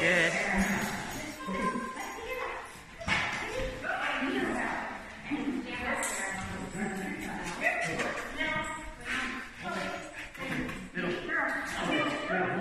good. Middle.